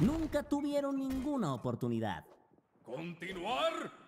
Nunca tuvieron ninguna oportunidad. ¿Continuar?